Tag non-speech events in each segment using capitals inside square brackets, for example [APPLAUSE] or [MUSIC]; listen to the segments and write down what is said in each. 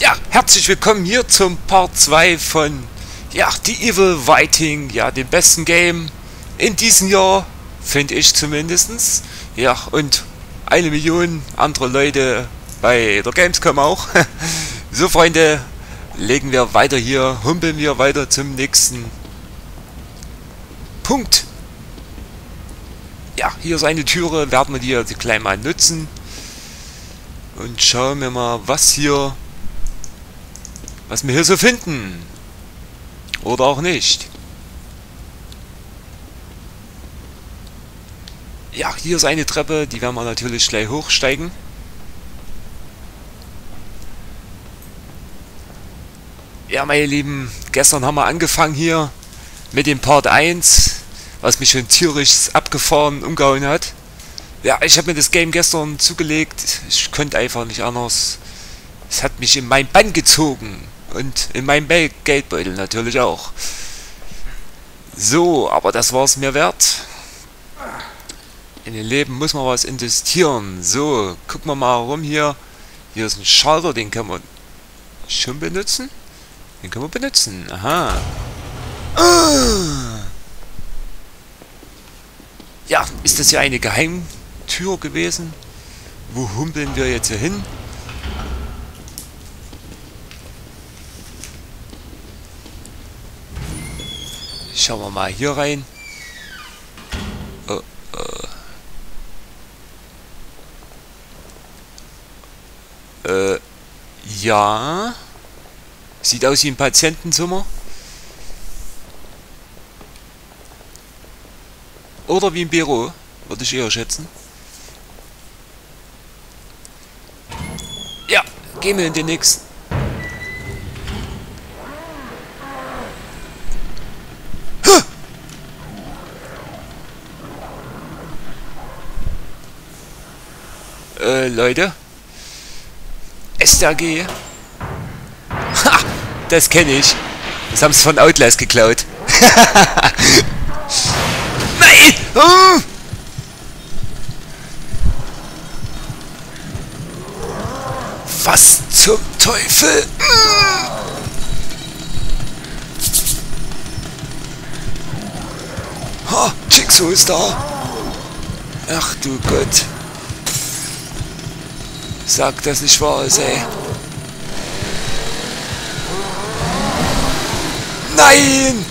Ja, herzlich willkommen hier zum Part 2 von ja, The Evil Whiting, ja, dem besten Game in diesem Jahr, finde ich zumindestens. Ja, und eine Million andere Leute bei der Gamescom auch. [LAUGHS] so, Freunde, legen wir weiter hier, humpeln wir weiter zum nächsten Punkt. Ja, hier ist eine Türe, werden wir die jetzt gleich mal nutzen. Und schauen wir mal, was hier was wir hier so finden. Oder auch nicht. Ja, hier ist eine Treppe, die werden wir natürlich gleich hochsteigen. Ja, meine Lieben, gestern haben wir angefangen hier mit dem Part 1, was mich schon tierisch abgefahren umgehauen hat. Ja, ich habe mir das Game gestern zugelegt. Ich konnte einfach nicht anders. Es hat mich in mein Bann gezogen. Und in meinem Geldbeutel natürlich auch. So, aber das war es mir wert. In den Leben muss man was investieren. So, gucken wir mal rum hier. Hier ist ein Schalter, den kann man schon benutzen. Den können wir benutzen. Aha. Ja, ist das hier eine Geheimtür gewesen? Wo humpeln wir jetzt hier hin? Schauen wir mal hier rein. Oh, oh. Äh, ja. Sieht aus wie ein Patientenzimmer. Oder wie ein Büro, würde ich eher schätzen. Ja, gehen wir in den nächsten. Äh, Leute. STRG. Ha! Das kenne ich. Das haben sie von Outlast geklaut. [LAUGHS] Nein! Oh! Was zum Teufel? Ha! Jigsaw ist da. Ach du Gott. Sag, dass nicht wahr ey. Nein!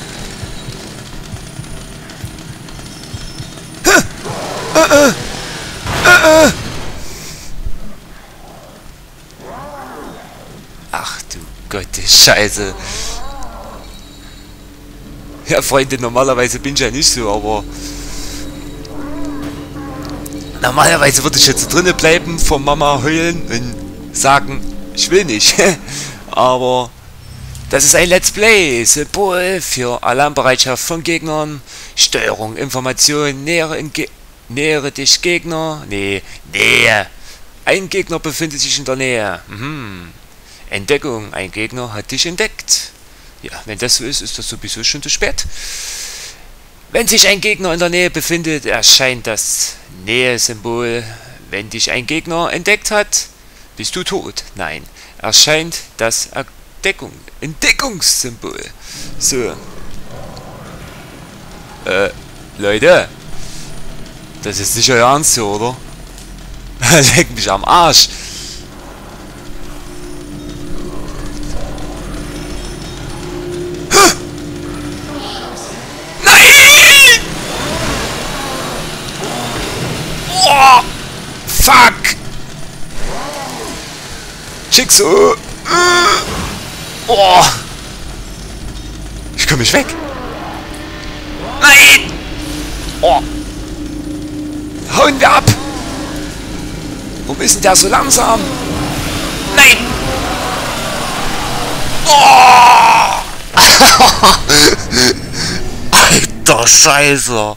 Äh, äh, äh, Ach du Gott, Scheiße. Ja, Freunde, normalerweise bin ich ja nicht so, aber Normalerweise würde ich jetzt drinnen bleiben, vor Mama heulen und sagen, ich will nicht. [LAUGHS] Aber das ist ein Let's Play. Symbol für Alarmbereitschaft von Gegnern. Steuerung, Information, nähere, nähere dich Gegner. Nee, Nähe. Ein Gegner befindet sich in der Nähe. Mhm. Entdeckung, ein Gegner hat dich entdeckt. Ja, wenn das so ist, ist das sowieso schon zu spät. Wenn sich ein Gegner in der Nähe befindet, erscheint das Nähe-Symbol. Wenn dich ein Gegner entdeckt hat, bist du tot. Nein, erscheint das Entdeckung, Entdeckungssymbol. So. Äh, Leute. Das ist nicht euer Ernst hier, oder? [LAUGHS] Leck mich am Arsch. Jigsaw! Oh! Ich komme nicht weg! Nein! Oh! Hauen wir ab! Warum ist denn der so langsam? Nein! Oh! [LAUGHS] Alter Scheiße!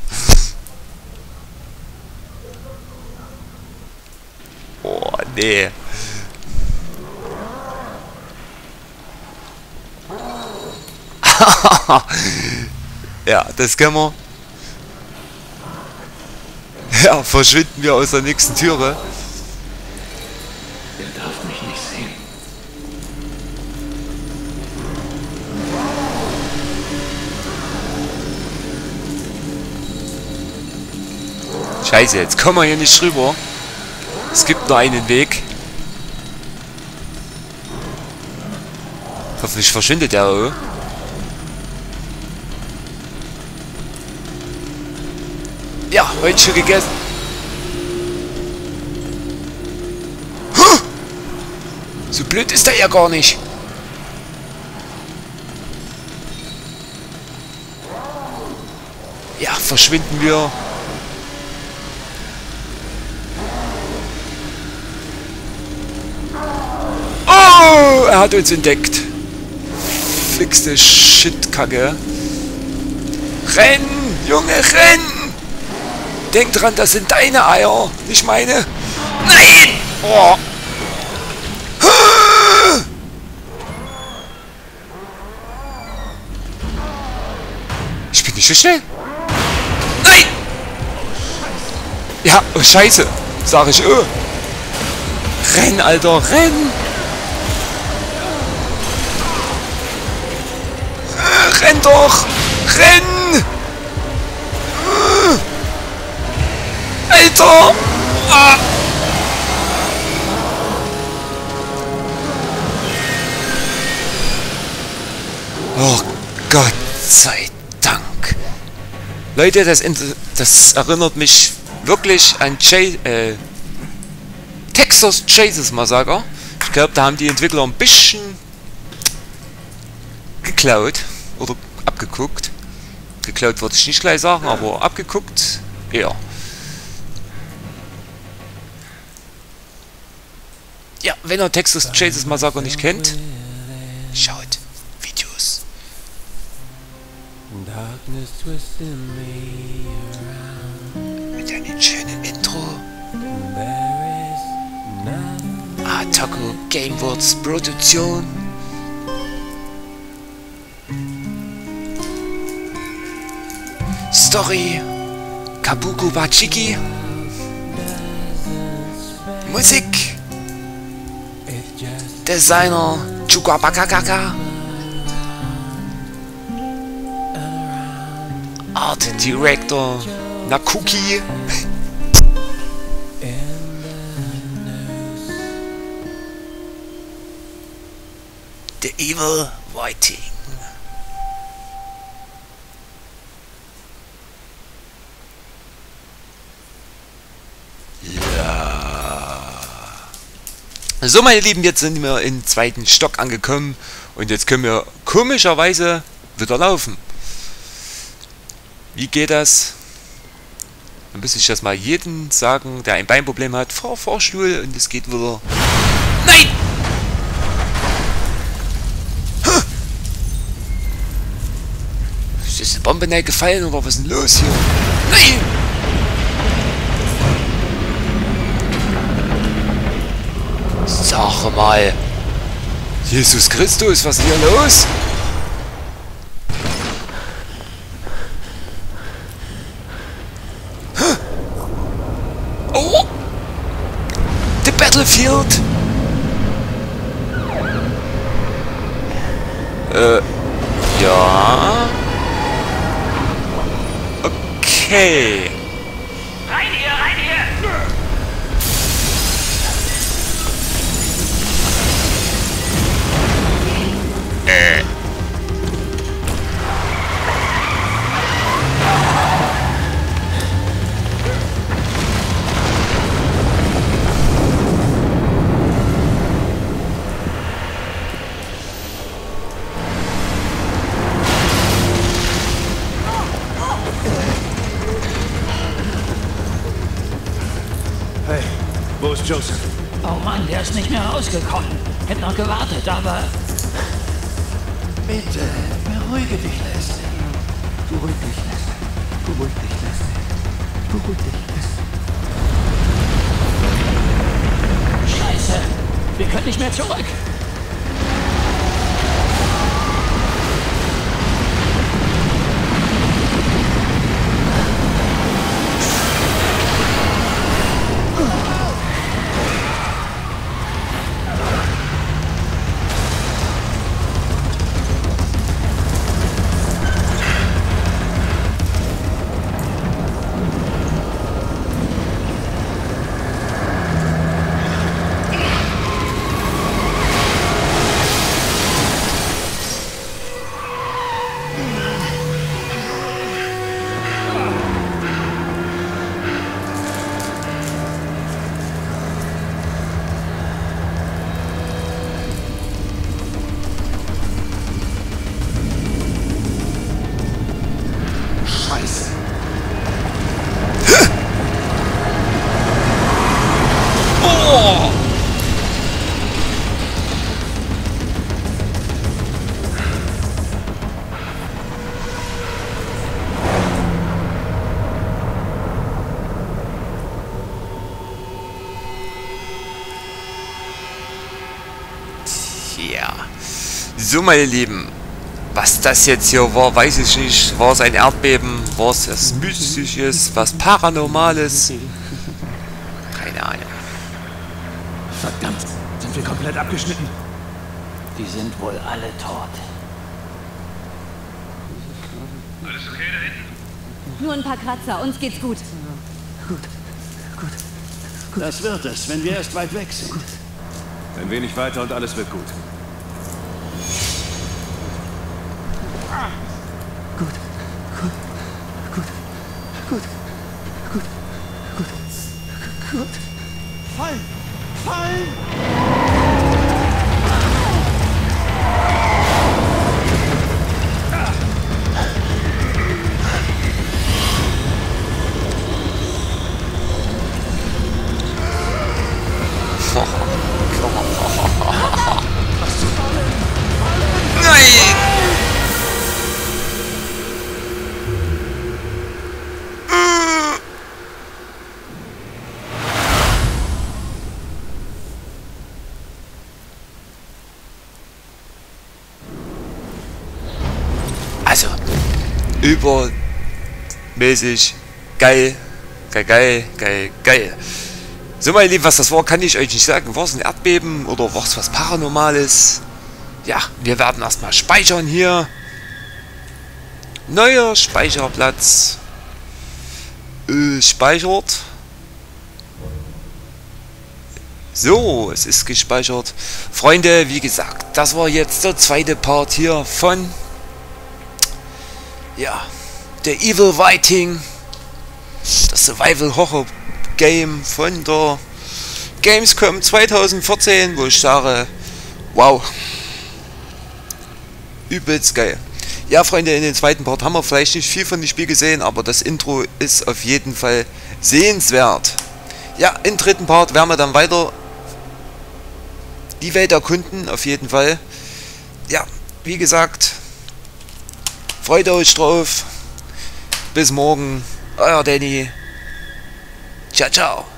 nee. [LAUGHS] ja, das können wir. Ja, verschwinden wir aus der nächsten Türe. Er darf mich nicht sehen. Scheiße, jetzt kommen wir hier nicht rüber. Es gibt nur einen Weg. Hoffentlich verschwindet er. Oder? Heute schon gegessen. So blöd ist er ja gar nicht. Ja, verschwinden wir. Oh, er hat uns entdeckt. Fixte Shitkacke. Renn, Junge, renn! Denk dran, das sind deine Eier, nicht meine. Nein! Oh. Ich bin nicht so schnell. Nein! Ja, oh Scheiße, sag ich. Oh. Renn, Alter, renn! Renn doch! Renn! Alter! Ah. Oh Gott sei Dank. Leute, das, das erinnert mich wirklich an J äh, Texas Chases Massaker. Ich glaube, da haben die Entwickler ein bisschen geklaut oder abgeguckt. Geklaut würde ich nicht gleich sagen, aber abgeguckt eher. Ja, wenn ihr Texas Chases Massaker nicht kennt, schaut Videos. Mit einem schönen Intro. Ah, Taco Gameworks Produktion. Story Kabuku Bachiki Musik Designer Chukabakakaka Art Director Nakuki. [LAUGHS] The Evil Whiting So, meine Lieben, jetzt sind wir im zweiten Stock angekommen und jetzt können wir komischerweise wieder laufen. Wie geht das? Dann muss ich das mal jedem sagen, der ein Beinproblem hat. Fahr Fahrstuhl und es geht wieder. Nein! Huh! Ist eine Bombe nicht gefallen oder was ist denn los hier? Nein! Sag mal. Jesus Christus, was ist hier los? Oh! The Battlefield! Äh, ja. Okay. Rein Hey, wo ist Joseph? Oh Mann, der ist nicht mehr rausgekommen. Hätte noch gewartet, aber... Bitte, beruhige dich, Leslie. Beruhig dich, Leslie. Beruhig dich, Leslie. Beruhig dich, Leslie. Scheiße. Wir können nicht mehr zurück. Yeah. So, meine Lieben. Was das jetzt hier war, weiß ich nicht. War es ein Erdbeben? War es was Mystisches? Was Paranormales? Keine Ahnung. Verdammt, sind wir komplett abgeschnitten. Die sind wohl alle tot. Nur ein paar Kratzer, uns geht's gut. Das wird es, wenn wir erst weit weg sind. Ein wenig weiter und alles wird gut. Übermäßig geil, geil, geil, geil, geil. So, meine Lieben, was das war, kann ich euch nicht sagen. War es ein Erdbeben oder war es was Paranormales? Ja, wir werden erstmal speichern hier. Neuer Speicherplatz. Äh, speichert. So, es ist gespeichert. Freunde, wie gesagt, das war jetzt der zweite Part hier von... Ja, der Evil Viking. Das Survival Horror Game von der Gamescom 2014, wo ich sage, wow, übelst geil. Ja, Freunde, in den zweiten Part haben wir vielleicht nicht viel von dem Spiel gesehen, aber das Intro ist auf jeden Fall sehenswert. Ja, im dritten Part werden wir dann weiter die Welt erkunden, auf jeden Fall. Ja, wie gesagt, freut euch drauf. Bis morgen, euer Danny. Ciao, ciao.